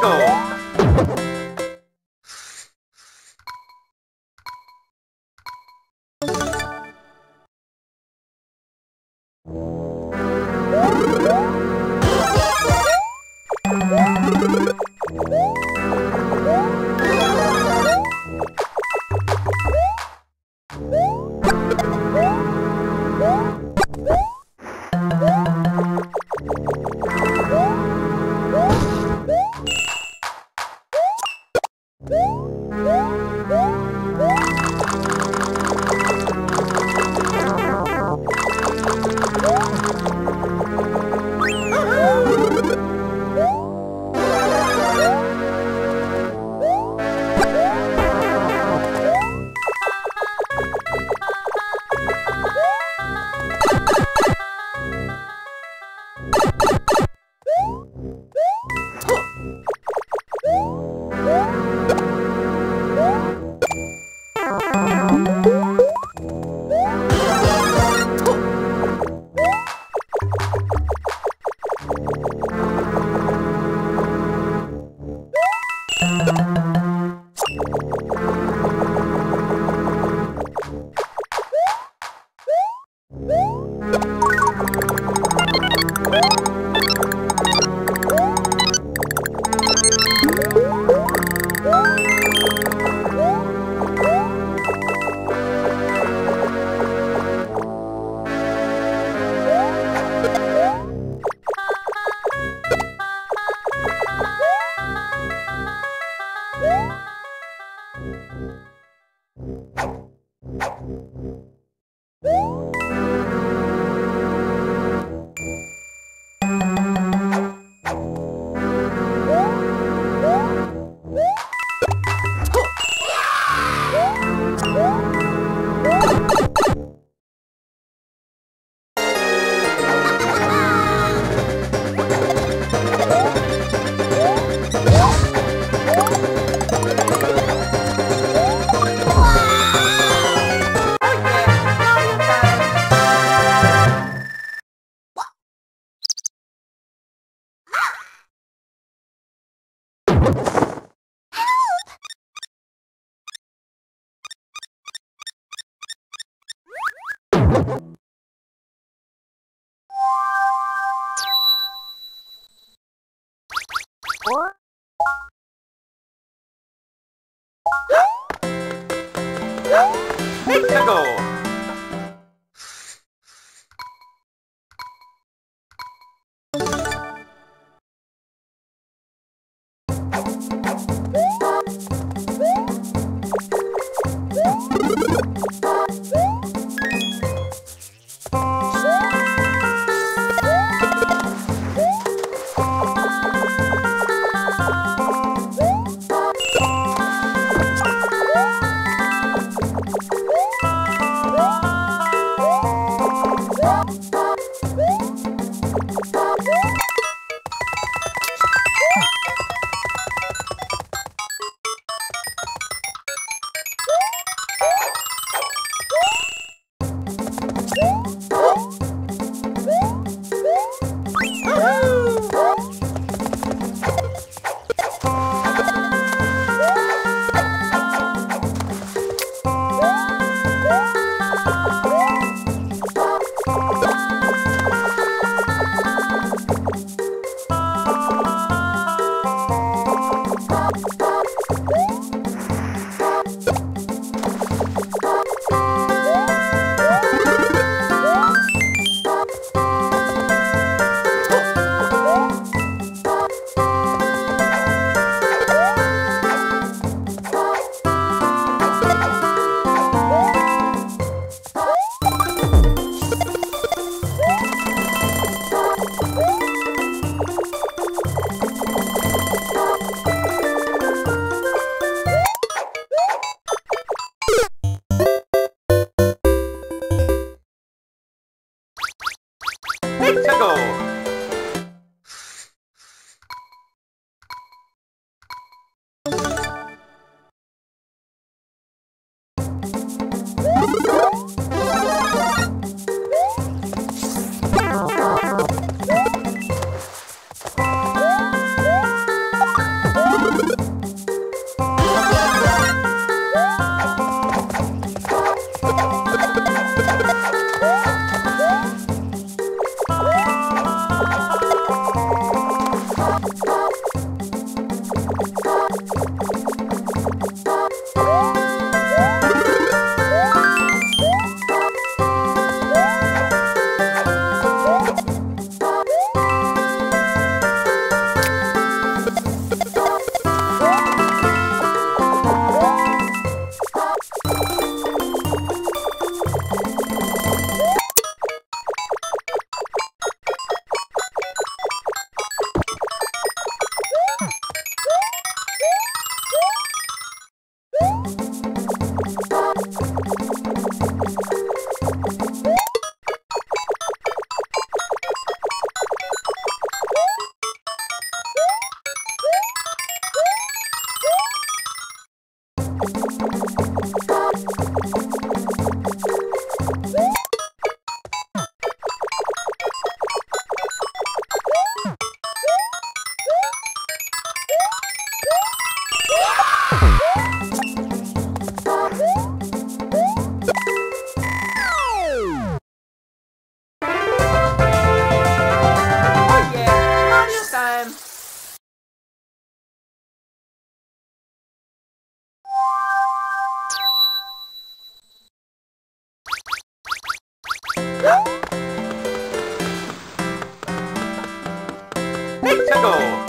go. Woo! っ Let's go. Let's go!